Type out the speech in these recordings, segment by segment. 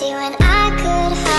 See, when I could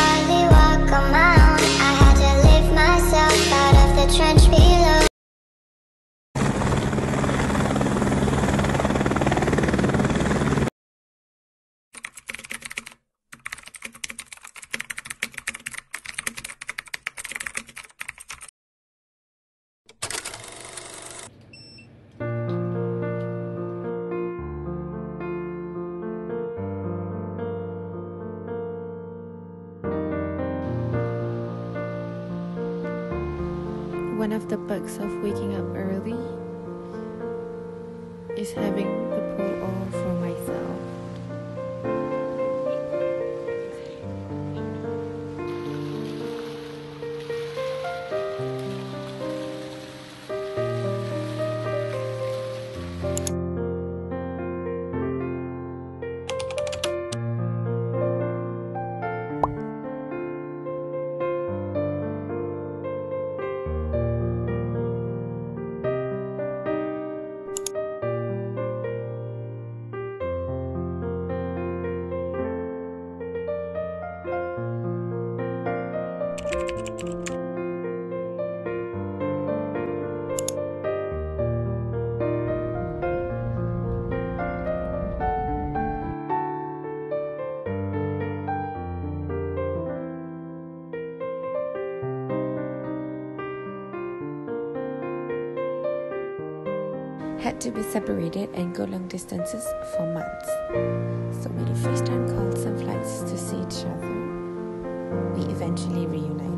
One of the perks of waking up early is having the pool all Had to be separated and go long distances for months. So we FaceTime calls and flights to see each other. We eventually reunited.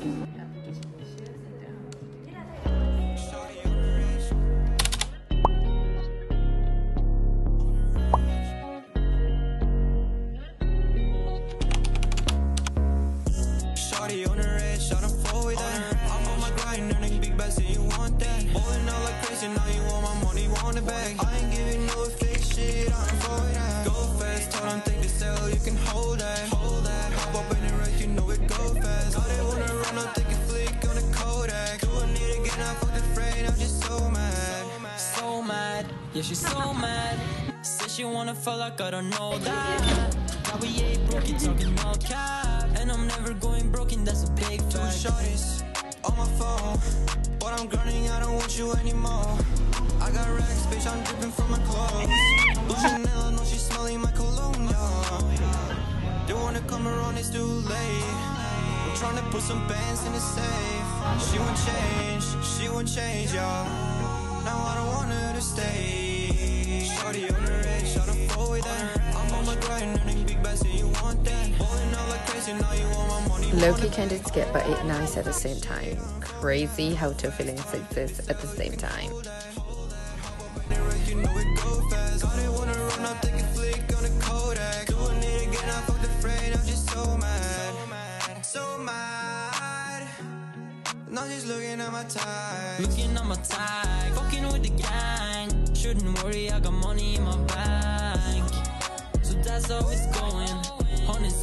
Shawty on yeah she's so mad Says she wanna fuck like I don't know that Now we ain't broken, talking no cap And I'm never going broken, that's a big Two fact shorties on my phone, but I'm grinding, I don't want you anymore. I got racks, bitch, I'm dripping from my clothes. Blue Chanel, know she smelling my cologne, yeah. They wanna come around, it's too late. I'm trying to put some bands in the safe. She won't change, she won't change, y'all. Now I don't want her to stay. Loki can did skip, but it nice at the same time. Crazy how two feelings exist at the same time. Looking at my. Looking at my fucking with the gang Shouldn't worry, I got money in my bank So that's going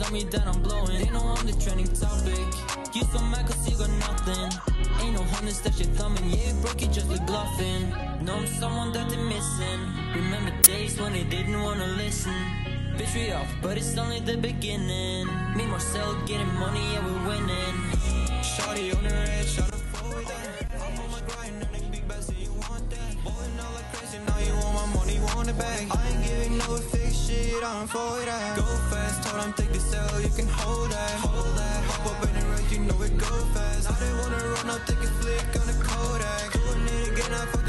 On me that I'm blowing. They know I'm the trending topic. You so mad cause you got nothing. Ain't no hundreds that you're thumbing. Yeah, you broke it just like bluffing. Know I'm someone that they're missing. Remember days when they didn't wanna listen. Bitch, we off, but it's only the beginning. Me Marcel getting money, yeah, we're winning. Shorty on the red, money, want back. I ain't giving no fake shit, I'm for that. Go fast, told them take the cell, you can hold that. Hold that. Hop up in the race, you know it go fast. Now they wanna run up, take a flick on the Kodak. Doing it again, I fucked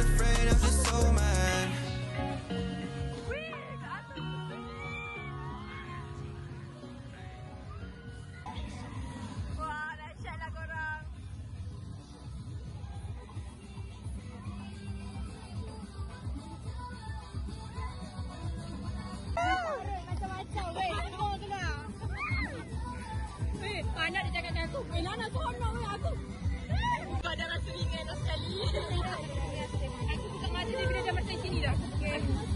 seronok lah aku Sebab dah rasa ringan dah sekali. Aku buka mata ni bila dah macam sini dah. Okay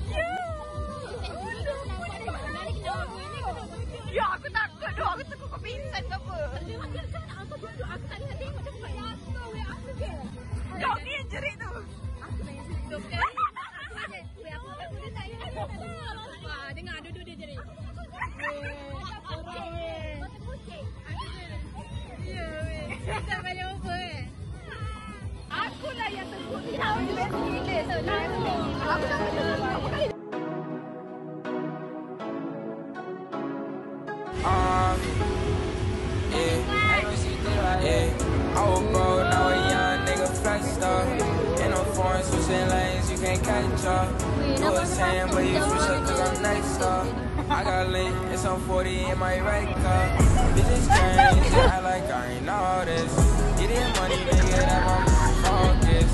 can't catch up. You was saying, but you switch up cause I'm next up. I got lit and some 40 in my right cup. Bitches they act like I ain't all this. Getting money, nigga, that my focus.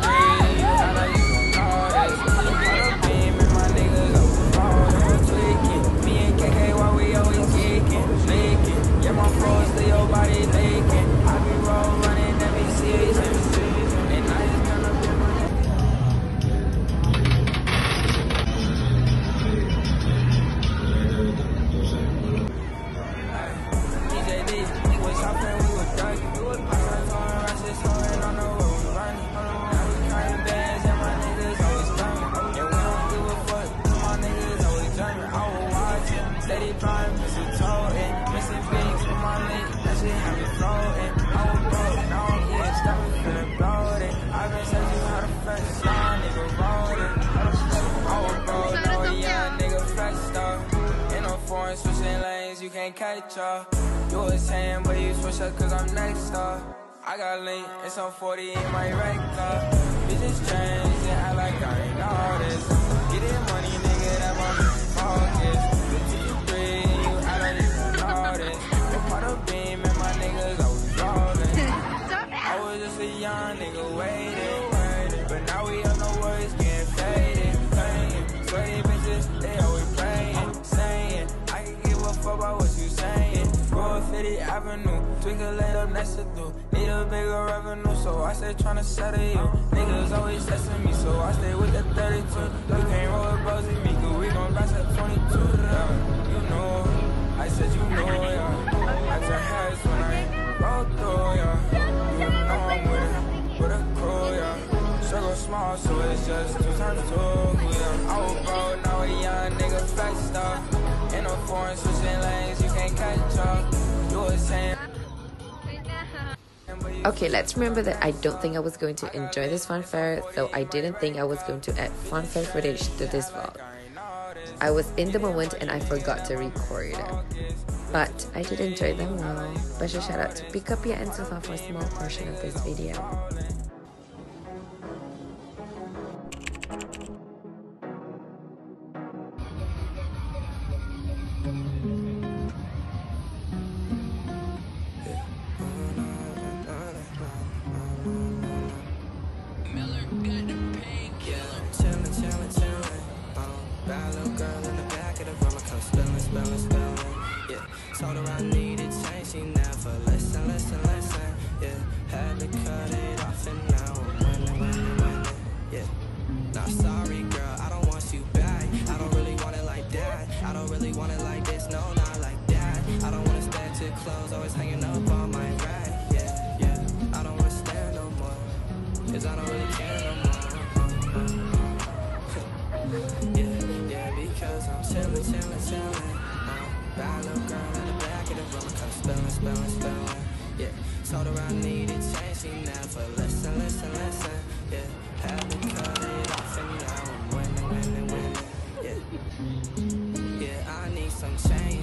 Three, you act like you don't know this. Put a beam and my niggas overloaded. Tweaking, me and KK, why we always kicking, leaking. Yeah, my flows to your body you can't. You was saying, but you switch up cause I'm next up. I got link and some 40 in my right cup. Bitches change and act like I ain't all this. Getting money, nigga, that my focus. Bitch, you three, you act like you don't know this. But part of beam and my niggas always rolling. I was just a young nigga waiting. Avenue, Twinkle lay up next to do. Need a bigger revenue, so I stay tryna settle you. Niggas always testing me, so I stay with the 32. You can't roll with bros with me, cause we gon' bounce at 22. Yeah, you know, I said you know, yeah. I turn heads when I roll through, yeah. You know I'm with it, with a crew, yeah. Circle small, so it's just two times two, yeah. I was broke, now a young nigga flexed up. In a foreign switching lanes, you can't catch up. Okay, let's remember that I don't think I was going to enjoy this funfair, so I didn't think I was going to add funfair footage to this vlog. I was in the moment and I forgot to record them. But I did enjoy them well. Special shout out to Pikapia and Sofa for a small portion of this video. Told her I needed change, she never listen, listen, listen. Yeah, had to cut it off and now I'm winning, winning, winning. Yeah, not sorry, girl, I don't want you back. I don't really want it like that. I don't really want it like this, no, not like that. I don't wanna stand too close, always hanging up on my rack. Yeah, yeah, I don't wanna stand no more, cause I don't really care no more. Yeah, yeah, because I'm chillin', chillin', chillin'. Bad little girl the back of spillin', spillin', spillin'. Yeah, told her I needed change, she never listen, listen, listen. Yeah, had to cut it off and now I'm winning, winning, winning. Yeah, yeah, I need some change.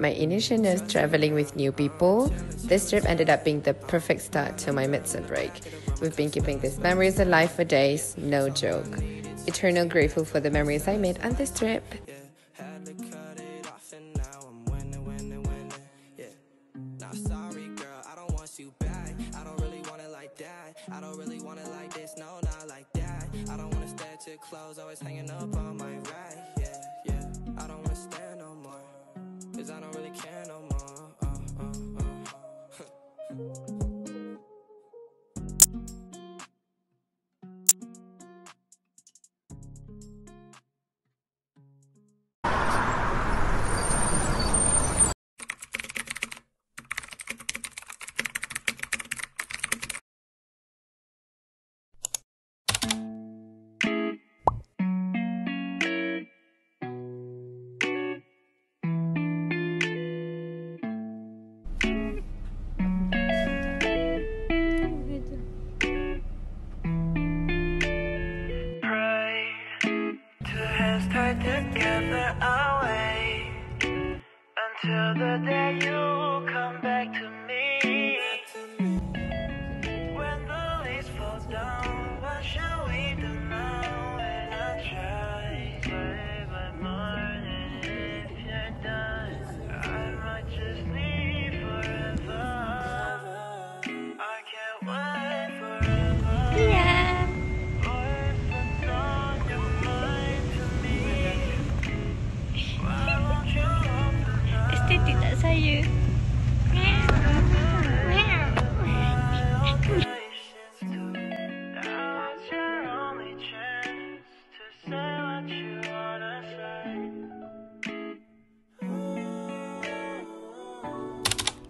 My initialness traveling with new people, this trip ended up being the perfect start to my midsummer break. We've been keeping these memories alive for days, no joke. Eternal grateful for the memories I made on this trip. To cut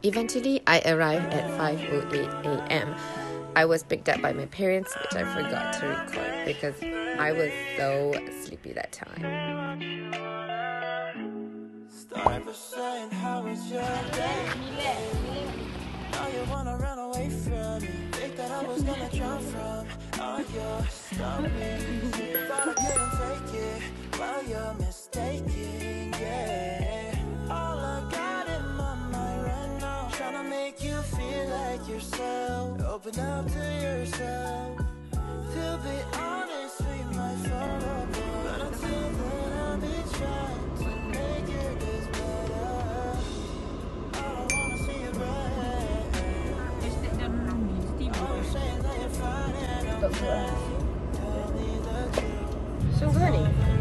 Eventually, I arrived at 5:08 a.m. I was picked up by my parents, which I forgot to record because I was so sleepy that time. Yourself. To yourself. To be honest, we might fall apart. But until then, I'll be trying to make your days better. I don't wanna see you break. Hashtag. I'm saying that you're fine and okay. Tell me the truth. Sungguh ni?